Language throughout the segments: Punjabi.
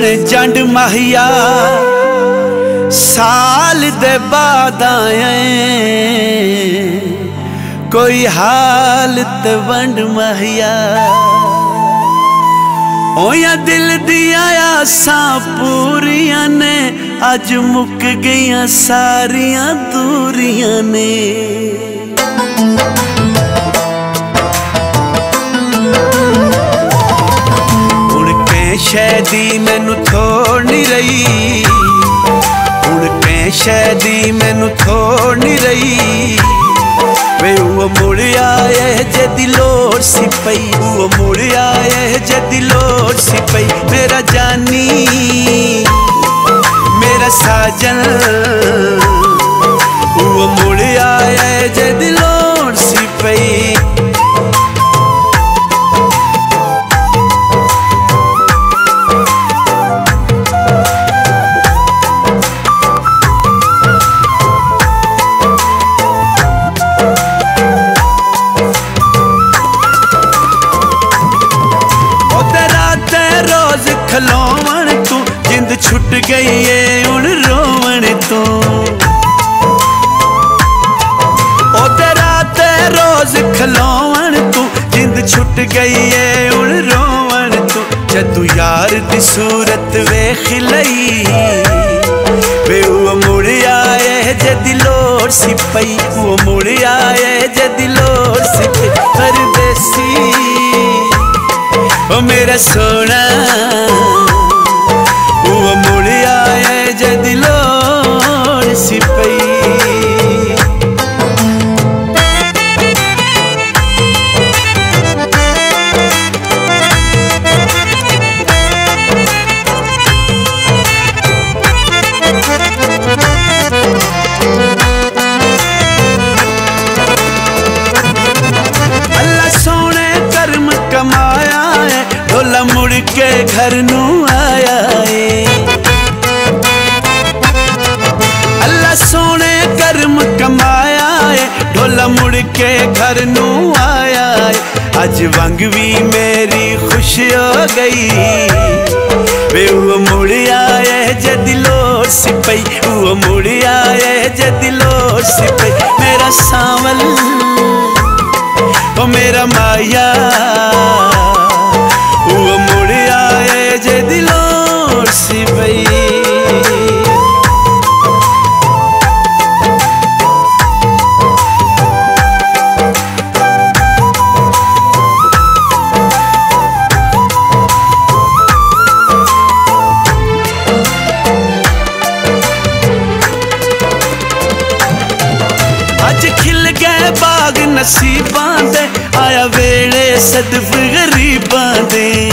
ਜੰਡ ਮਹੀਆ, ਸਾਲ ਦੇ ਬਾਅਦ ਆਏ। ਕੋਈ ਹਾਲਤ ਵੰਡ ਮਹੀਆ। ਓਇਆ ਦਿਲ ਦੀਆਂ ਆਸਾਂ ਪੂਰੀਆਂ ਨੇ, ਅੱਜ ਮੁੱਕ ਗਈਆਂ ਸਾਰੀਆਂ ਦੂਰੀਆਂ ਨੇ। ਹੁਣ ਦੀ ਮੈਨੂੰ ਥੋੜ ਨਹੀਂ ਰਹੀ। ਹੁਣ ਕੈਸ਼ੈ ਦੀ ਮੈਨੂੰ ਥੋੜ ਨਹੀਂ ਰਹੀ। ਵੇ ਉਹ ਮੁੜ ਆਏ ਜੇ ਦਿਲੋੜ ਸੀ ਪਈ, ਉਹ ਮੁੜ ਆਏ ਜੇ ਦਿਲੋੜ ਸੀ ਪਈ। ਗਈ ਏ ਹੁਣ ਰੋਵਣ ਤੂੰ। ਉਹ ਤੇਰਾ ਤੇ ਰੋਜ਼ ਖਲੋਵਣ ਤੂੰ, ਜਿੰਦ ਛੁੱਟ ਗਈ ਏ ਹੁਣ ਰੋਵਣ ਤੂੰ। ਜਦੋਂ ਯਾਰ ਦੀ ਸੂਰਤ ਵੇਖ ਲਈ ਵੇ ਉਹ ਮੁੜ ਆਏ ਜੇ ਦਿਲੋੜ ਸੀ ਪਈ। ਉਹ ਮੁੜ ਆਏ ਜੇ ਦਿਲੋੜ ਸੀ ਪਈ। ਪਰਦੇਸੀ ਓ ਮੇਰਾ ਸੋਨਾ ਕਮਾਇਆ ਏ ਢੋਲਾ ਮੁੜ ਕੇ ਘਰ ਨੂੰ ਆਇਆ ਏ। ਅੱਲਾ ਸੋਹਣੇ ਕਰਮ ਕਮਾਇਆ ਏ ਢੋਲਾ ਮੁੜ ਕੇ ਘਰ ਨੂੰ ਆਇਆ ਏ। ਅੱਜ ਵੰਗ ਵੀ ਮੇਰੀ ਖੁਸ਼ ਹੋ ਗਈ। ਵੇ ਉਹ ਮੁੜ ਆਏ ਜੇ ਦਿਲੋੜ ਸੀ ਉਹ ਮੁੜ ਆਏ ਜੇ ਦਿਲੋੜ ਸੀ ਮੇਰਾ ਸਾਵਲ, ਉਹ ਮੇਰਾ ਮਾਇਆ। ਖਿਲ ਗਏ ਬਾਗ ਨਸੀਬਾਂ ਦੇ ਆਇਆ ਵੇਲੇ ਸਦਫ ਗਰੀਬਾਂ ਦੇ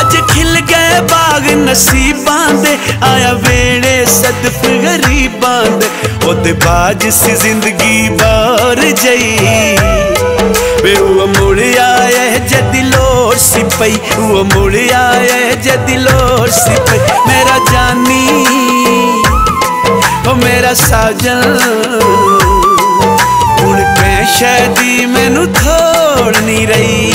ਅੱਜ ਖਿਲ ਗਏ ਬਾਗ ਨਸੀਬਾਂ ਦੇ ਆਇਆ ਵੇਲੇ ਸਦਫ ਗਰੀਬਾਂ ਦੇ ਉਹਦੇ ਬਾਜ ਸੀ ਜ਼ਿੰਦਗੀ ਬਾਰ ਜਈ। ਵੇ ਉਹ ਮੁੜ ਆਏ ਜੇ ਦਿਲੋੜ ਸੀ ਪਈ। ਉਹ ਮੁੜ ਆਏ ਜੇ ਦਿਲੋੜ ਸੀ ਪਈ। ਮੇਰਾ ਜਾਨੀ ਓ ਮੇਰਾ ਸਾਜਨ। ਹੁਣ ਕੈਸ਼ੈ ਦੀ ਮੈਨੂੰ ਥੋੜ ਨਹੀਂ ਰਹੀ।